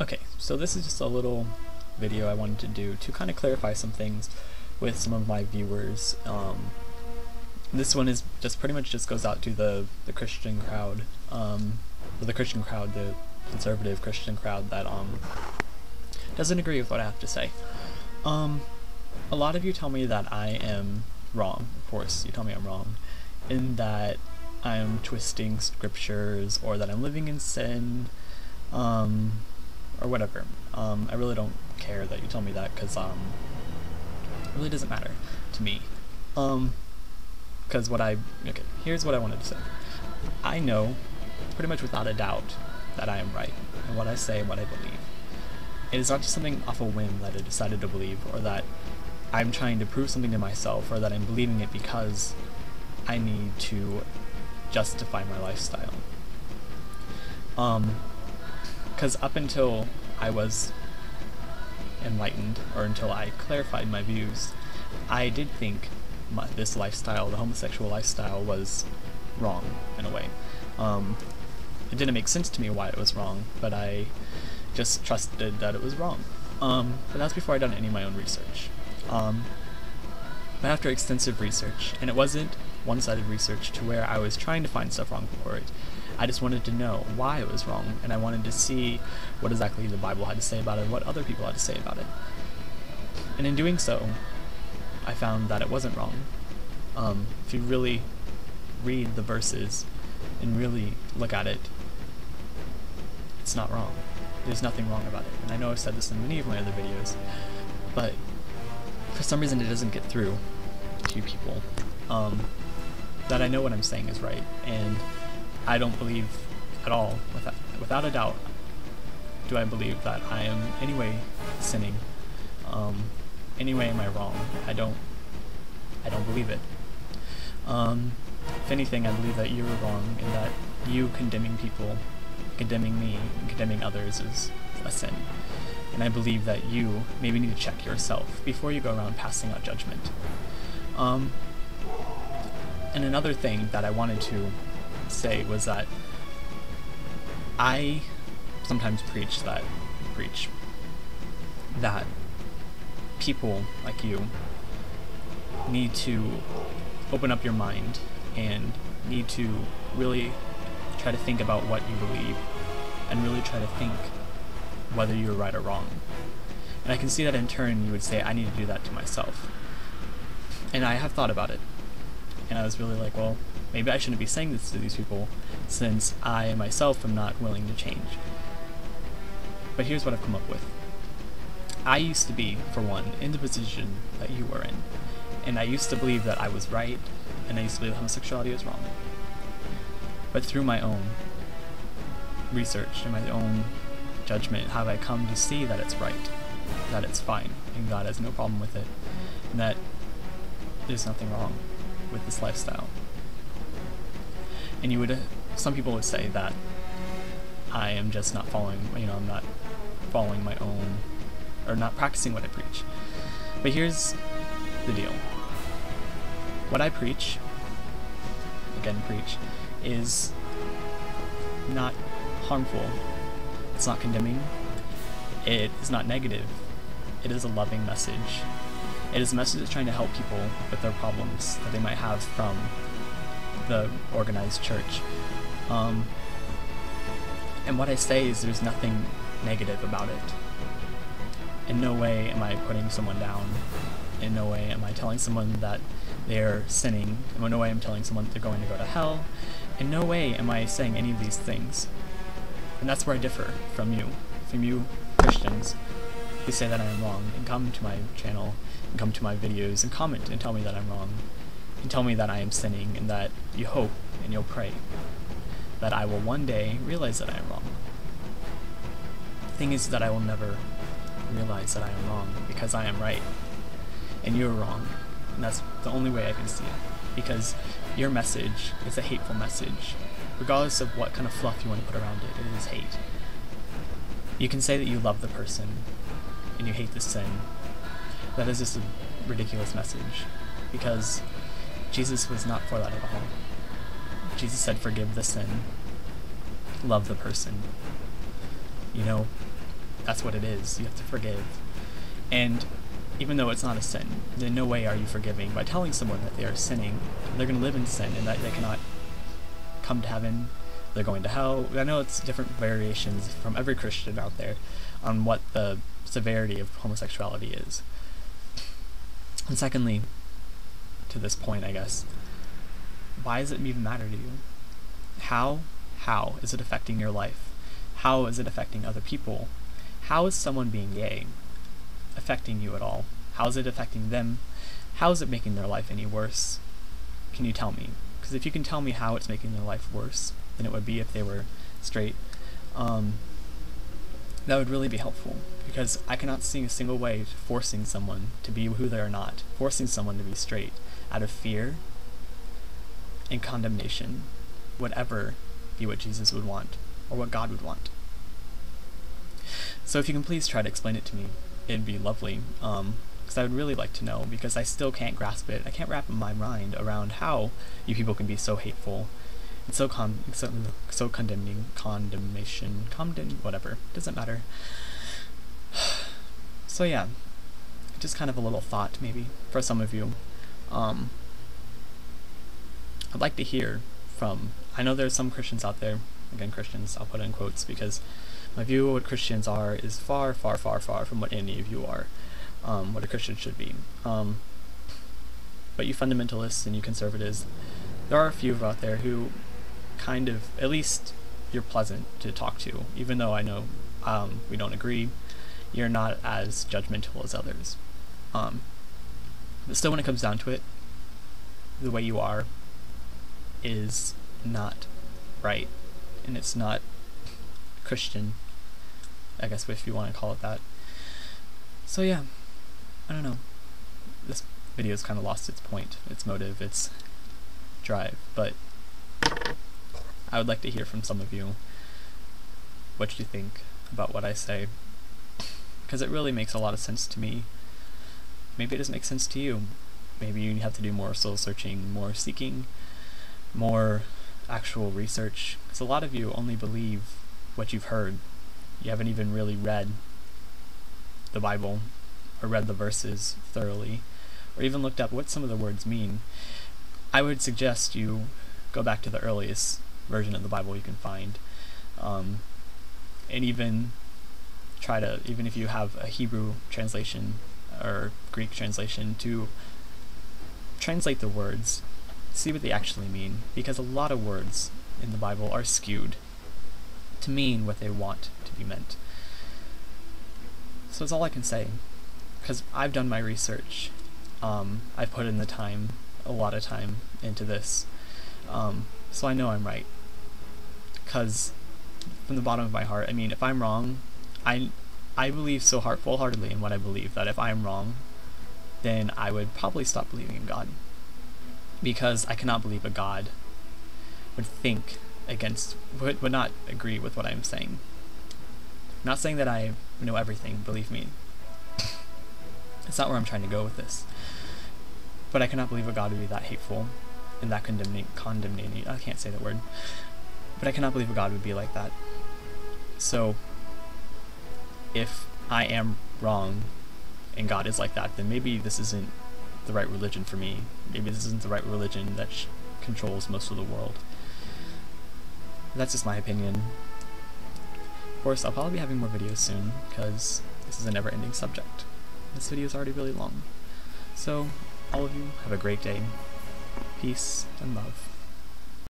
Okay, so this is just a little video I wanted to do to kind of clarify some things with some of my viewers. Um, this one is just pretty much just goes out to the, the Christian crowd, um, the Christian crowd, the conservative Christian crowd that um, doesn't agree with what I have to say. Um, a lot of you tell me that I am wrong, of course, you tell me I'm wrong, in that I'm twisting scriptures or that I'm living in sin, um, or whatever. Um, I really don't care that you tell me that because um, it really doesn't matter to me. Um, because what I okay, here's what I wanted to say. I know, pretty much without a doubt, that I am right in what I say and what I believe. It is not just something off a whim that I decided to believe, or that I'm trying to prove something to myself, or that I'm believing it because I need to justify my lifestyle. Um, because up until I was enlightened, or until I clarified my views, I did think my, this lifestyle, the homosexual lifestyle, was wrong in a way. Um, it didn't make sense to me why it was wrong, but I just trusted that it was wrong. Um, but that's before I'd done any of my own research. Um, but after extensive research, and it wasn't one-sided research to where I was trying to find stuff wrong for it. I just wanted to know why it was wrong, and I wanted to see what exactly the Bible had to say about it, what other people had to say about it. And in doing so, I found that it wasn't wrong. Um, if you really read the verses and really look at it, it's not wrong. There's nothing wrong about it. And I know I've said this in many of my other videos, but for some reason it doesn't get through to people. Um, that I know what I'm saying is right, and I don't believe at all, without, without a doubt, do I believe that I am anyway sinning. Um, anyway am I wrong. I don't, I don't believe it. Um, if anything, I believe that you're wrong in that you condemning people, condemning me, and condemning others is a sin. And I believe that you maybe need to check yourself before you go around passing out judgment. Um, and another thing that I wanted to say was that I sometimes preach that preach that people like you need to open up your mind and need to really try to think about what you believe and really try to think whether you're right or wrong. And I can see that in turn you would say, I need to do that to myself. And I have thought about it. And I was really like, well, maybe I shouldn't be saying this to these people since I myself am not willing to change. But here's what I've come up with. I used to be, for one, in the position that you were in. And I used to believe that I was right, and I used to believe homosexuality was wrong. But through my own research and my own judgment have I come to see that it's right, that it's fine, and God has no problem with it, and that there's nothing wrong with this lifestyle. And you would, some people would say that I am just not following, you know, I'm not following my own, or not practicing what I preach. But here's the deal. What I preach, again preach, is not harmful. It's not condemning. It is not negative. It is a loving message. It is a message that's trying to help people with their problems that they might have from the organized church. Um, and what I say is there's nothing negative about it. In no way am I putting someone down. In no way am I telling someone that they're sinning. In no way am I telling someone they're going to go to hell. In no way am I saying any of these things. And that's where I differ from you, from you Christians who say that I am wrong and come to my channel and come to my videos and comment and tell me that I'm wrong and tell me that I am sinning and that you hope and you'll pray that I will one day realize that I am wrong. The thing is that I will never realize that I am wrong because I am right and you're wrong. And that's the only way I can see it. Because your message is a hateful message. Regardless of what kind of fluff you want to put around it, it is hate. You can say that you love the person and you hate the sin. That is just a ridiculous message. Because Jesus was not for that at all. Jesus said, forgive the sin, love the person. You know, That's what it is. You have to forgive. And even though it's not a sin, in no way are you forgiving by telling someone that they are sinning. They're going to live in sin and that they cannot come to heaven. They're going to hell. I know it's different variations from every Christian out there on what the severity of homosexuality is. And secondly, to this point, I guess, why does it even matter to you? How, how is it affecting your life? How is it affecting other people? How is someone being gay affecting you at all? How is it affecting them? How is it making their life any worse? Can you tell me? Because if you can tell me how it's making their life worse than it would be if they were straight, um, that would really be helpful. Because I cannot see a single way forcing someone to be who they are not, forcing someone to be straight out of fear and condemnation would ever be what Jesus would want or what God would want. So if you can please try to explain it to me, it'd be lovely. Um, because I would really like to know, because I still can't grasp it. I can't wrap my mind around how you people can be so hateful and so con so, so condemning, condemnation, condemn, whatever. Doesn't matter. so yeah, just kind of a little thought maybe for some of you. Um, I'd like to hear from. I know there's some Christians out there. Again, Christians. I'll put in quotes because my view of what Christians are is far, far, far, far from what any of you are. Um, what a Christian should be. Um, but you fundamentalists and you conservatives, there are a few of out there who kind of, at least you're pleasant to talk to, even though I know um, we don't agree. You're not as judgmental as others. Um, but still, when it comes down to it, the way you are is not right, and it's not Christian. I guess if you want to call it that. So yeah, I don't know. This video's kind of lost its point, its motive, its drive, but I would like to hear from some of you what you think about what I say, because it really makes a lot of sense to me. Maybe it doesn't make sense to you. Maybe you have to do more soul searching, more seeking, more actual research, because a lot of you only believe what you've heard. You haven't even really read the Bible or read the verses thoroughly or even looked up what some of the words mean. I would suggest you go back to the earliest version of the Bible you can find um, and even try to, even if you have a Hebrew translation or Greek translation, to translate the words, see what they actually mean, because a lot of words in the Bible are skewed to mean what they want to be meant. So that's all I can say, because I've done my research. Um, I've put in the time, a lot of time into this, um, so I know I'm right. Because from the bottom of my heart, I mean, if I'm wrong, I I believe so heart full-heartedly in what I believe that if I'm wrong, then I would probably stop believing in God. Because I cannot believe a God would think against would, would not agree with what I'm saying. I'm not saying that I know everything, believe me. It's not where I'm trying to go with this. But I cannot believe a God would be that hateful and that condemning condemning I can't say that word. But I cannot believe a God would be like that. So if I am wrong and God is like that, then maybe this isn't the right religion for me. Maybe this isn't the right religion that controls most of the world. That's just my opinion. Of course, I'll probably be having more videos soon, because this is a never-ending subject. This video is already really long. So, all of you, have a great day. Peace and love.